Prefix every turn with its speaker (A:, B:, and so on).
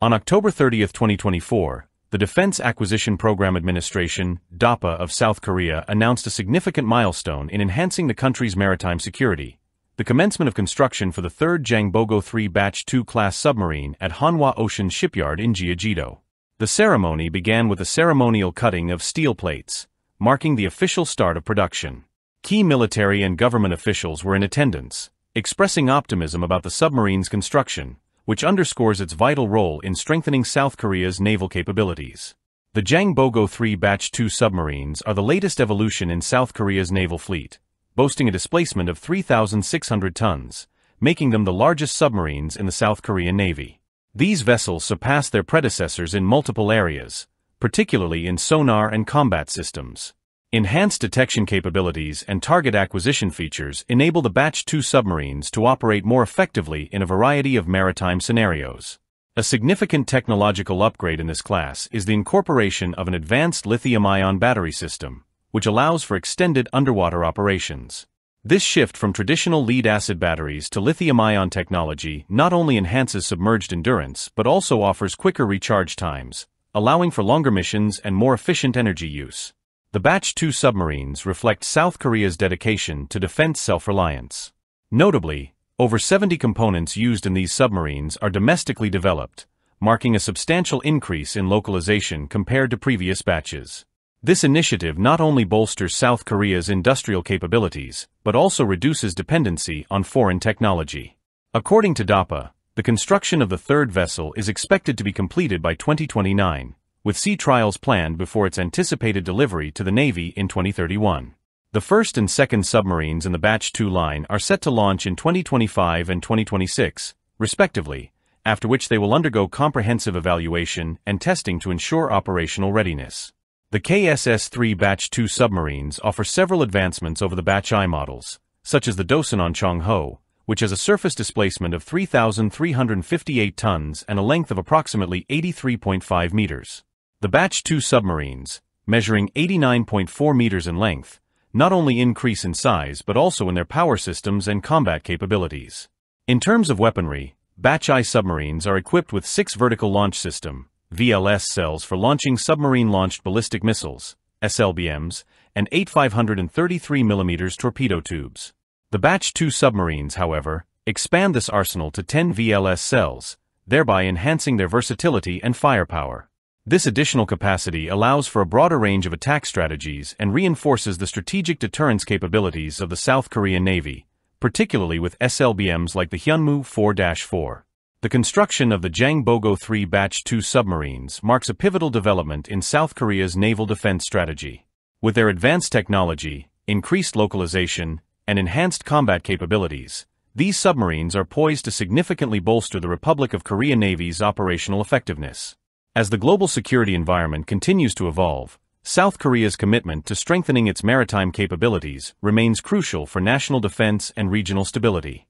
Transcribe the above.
A: On October 30, 2024, the Defense Acquisition Program Administration, DAPA of South Korea announced a significant milestone in enhancing the country's maritime security, the commencement of construction for the third Jangbogo 3 Batch 2 class submarine at Hanwha Ocean Shipyard in Geojedo. The ceremony began with a ceremonial cutting of steel plates, marking the official start of production. Key military and government officials were in attendance, expressing optimism about the submarine's construction, which underscores its vital role in strengthening South Korea's naval capabilities. The Jangbogo 3 Batch 2 submarines are the latest evolution in South Korea's naval fleet, boasting a displacement of 3,600 tons, making them the largest submarines in the South Korean Navy. These vessels surpass their predecessors in multiple areas, particularly in sonar and combat systems. Enhanced detection capabilities and target acquisition features enable the Batch 2 submarines to operate more effectively in a variety of maritime scenarios. A significant technological upgrade in this class is the incorporation of an advanced lithium-ion battery system, which allows for extended underwater operations. This shift from traditional lead-acid batteries to lithium-ion technology not only enhances submerged endurance but also offers quicker recharge times, allowing for longer missions and more efficient energy use. The Batch 2 submarines reflect South Korea's dedication to defense self-reliance. Notably, over 70 components used in these submarines are domestically developed, marking a substantial increase in localization compared to previous batches. This initiative not only bolsters South Korea's industrial capabilities, but also reduces dependency on foreign technology. According to DAPA, the construction of the third vessel is expected to be completed by 2029, with sea trials planned before its anticipated delivery to the Navy in 2031. The first and second submarines in the Batch 2 line are set to launch in 2025 and 2026, respectively, after which they will undergo comprehensive evaluation and testing to ensure operational readiness. The KSS-3 Batch 2 submarines offer several advancements over the Batch I models, such as the Dosan Ahn Changho, which has a surface displacement of 3,358 tons and a length of approximately 83.5 meters. The Batch 2 submarines, measuring 89.4 meters in length, not only increase in size but also in their power systems and combat capabilities. In terms of weaponry, Batch I submarines are equipped with six vertical launch system, VLS cells for launching submarine-launched ballistic missiles, SLBMs, and eight 533mm torpedo tubes. The Batch 2 submarines, however, expand this arsenal to 10 VLS cells, thereby enhancing their versatility and firepower. This additional capacity allows for a broader range of attack strategies and reinforces the strategic deterrence capabilities of the South Korean Navy, particularly with SLBMs like the Hyunmoo 4-4. The construction of the Jangbogo 3 Batch 2 submarines marks a pivotal development in South Korea's naval defense strategy. With their advanced technology, increased localization, and enhanced combat capabilities, these submarines are poised to significantly bolster the Republic of Korea Navy's operational effectiveness. As the global security environment continues to evolve, South Korea's commitment to strengthening its maritime capabilities remains crucial for national defense and regional stability.